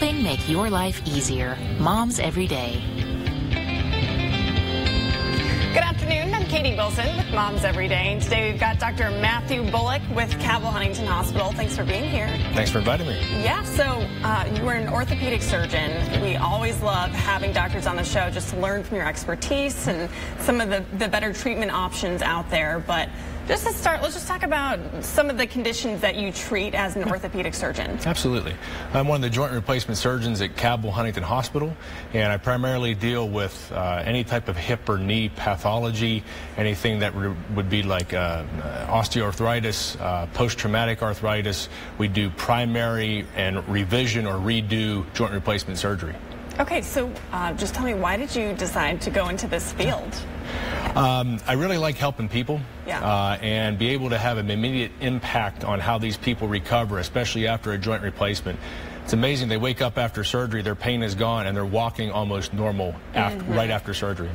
helping make your life easier. Moms every day. Good afternoon. I'm Katie Wilson with Moms Every Day. And today we've got Dr. Matthew Bullock with Cabell Huntington Hospital. Thanks for being here. Thanks for inviting me. Yeah, so uh, you were an orthopedic surgeon. We always love having doctors on the show just to learn from your expertise and some of the, the better treatment options out there. But just to start, let's just talk about some of the conditions that you treat as an orthopedic surgeon. Absolutely. I'm one of the joint replacement surgeons at Cabell Huntington Hospital, and I primarily deal with uh, any type of hip or knee pathology, anything that would be like uh, osteoarthritis, uh, post-traumatic arthritis. We do primary and revision or redo joint replacement surgery. Okay, so uh, just tell me, why did you decide to go into this field? Um, I really like helping people yeah. uh, and be able to have an immediate impact on how these people recover, especially after a joint replacement. It's amazing. They wake up after surgery, their pain is gone, and they're walking almost normal after, mm -hmm. right after surgery.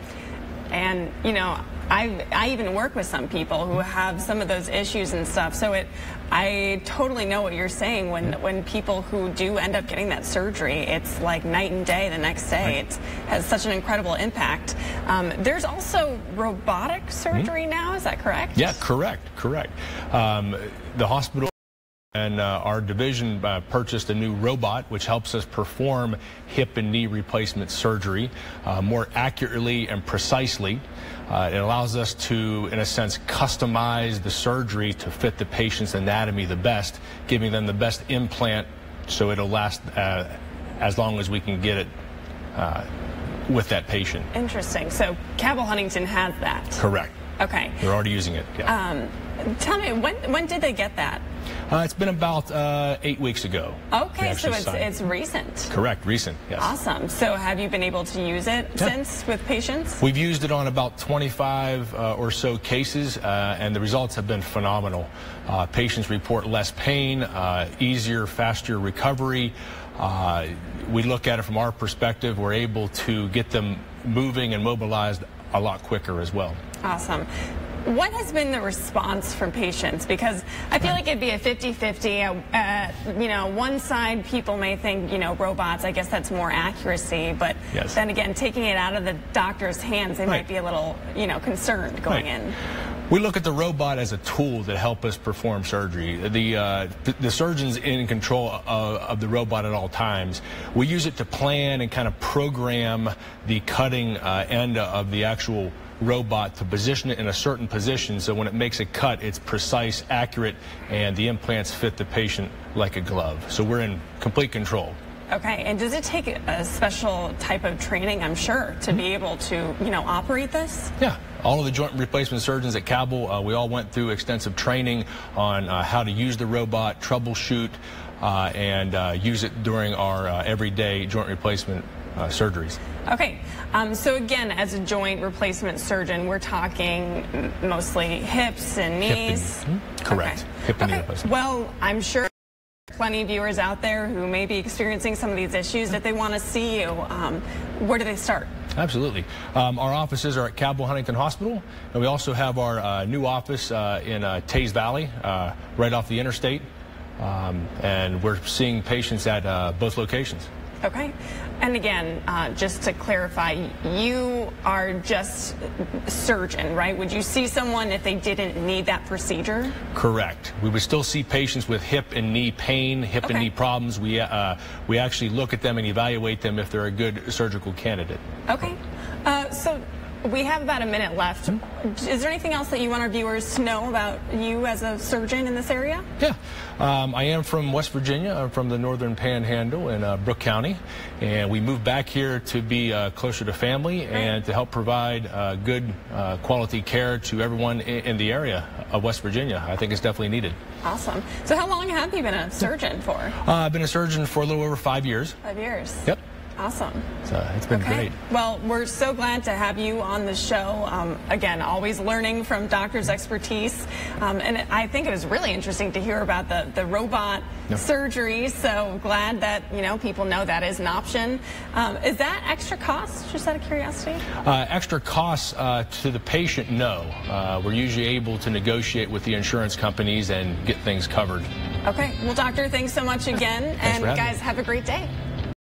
And, you know, I, I even work with some people who have some of those issues and stuff. So it, I totally know what you're saying. When when people who do end up getting that surgery, it's like night and day the next day. It has such an incredible impact. Um, there's also robotic surgery mm -hmm. now. Is that correct? Yeah, correct, correct. Um, the hospital. And uh, our division uh, purchased a new robot which helps us perform hip and knee replacement surgery uh, more accurately and precisely. Uh, it allows us to, in a sense, customize the surgery to fit the patient's anatomy the best, giving them the best implant so it'll last uh, as long as we can get it uh, with that patient. Interesting. So Cabell Huntington has that. Correct. Okay. They're already using it. Yeah. Um, Tell me, when, when did they get that? Uh, it's been about uh, eight weeks ago. Okay, so it's, it's recent. Correct, recent, yes. Awesome. So have you been able to use it yeah. since with patients? We've used it on about 25 uh, or so cases, uh, and the results have been phenomenal. Uh, patients report less pain, uh, easier, faster recovery. we look at it from our perspective. We're able to get them moving and mobilized a lot quicker as well. Awesome. What has been the response from patients? Because I feel like it'd be a 50-50. Uh, you know, one side people may think, you know, robots, I guess that's more accuracy. But yes. then again, taking it out of the doctor's hands, they right. might be a little, you know, concerned going right. in. We look at the robot as a tool to help us perform surgery. The, uh, the surgeon's in control of, of, the robot at all times. We use it to plan and kind of program the cutting uh, end of the actual robot to position it in a certain position so when it makes a cut, it's precise, accurate, and the implants fit the patient like a glove. So we're in complete control. Okay, and does it take a special type of training, I'm sure, to be able to, you know, operate this? Yeah. All of the joint replacement surgeons at Cabell, uh, we all went through extensive training on uh, how to use the robot, troubleshoot, uh, and uh, use it during our uh, everyday joint replacement uh, surgeries. Okay, um, so again, as a joint replacement surgeon, we're talking mostly hips and knees. Hip and, hmm, correct. Okay. Hip and okay. knee replacement. Well, I'm sure plenty of viewers out there who may be experiencing some of these issues that they want to see you. Um, where do they start? Absolutely. Um, our offices are at Cabell Huntington Hospital, and we also have our uh, new office uh, in uh, Teays Valley, uh, right off the interstate. Um, and we're seeing patients at uh, both locations. Okay. And again, uh, just to clarify, you are just surgeon, right? Would you see someone if they didn't need that procedure? Correct. We would still see patients with hip and knee pain, hip okay. and knee problems. We, uh, we actually look at them and evaluate them if they're a good surgical candidate. Okay. Uh, so we have about a minute left. Is there anything else that you want our viewers to know about you as a surgeon in this area? Yeah, um, I am from West Virginia. I'm from the northern panhandle in uh, Brooke County. And we moved back here to be uh, closer to family right. and to help provide uh, good uh, quality care to everyone in, in, the area of West Virginia. I think it's definitely needed. Awesome. So how long have you been a surgeon for? Uh, I've been a surgeon for a little over five years. Five years. Yep. Awesome. So it's been okay. great. Well, we're so glad to have you on the show. Um, again, always learning from doctors' expertise. Um, and I think it was really interesting to hear about the, the robot yep. surgery. So glad that, you know, people know that is an option. Um, is that extra cost, just out of curiosity? Uh, extra costs uh, to the patient, no. Uh, we're usually able to negotiate with the insurance companies and get things covered. Okay. Well, doctor, thanks so much again. and guys, me. have a great day.